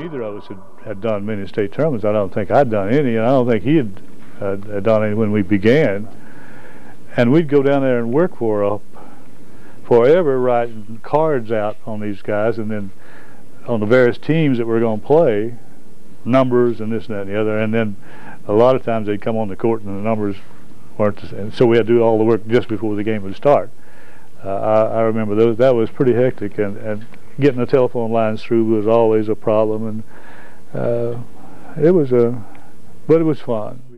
of us had, had done many state tournaments. I don't think I'd done any, and I don't think he had, uh, had done any when we began. And we'd go down there and work for a, forever writing cards out on these guys, and then on the various teams that we're going to play, numbers and this and that and the other. And then a lot of times they'd come on the court and the numbers weren't the same. So we had to do all the work just before the game would start. I, I remember those. That was pretty hectic, and, and getting the telephone lines through was always a problem. And uh, it was a, but it was fun.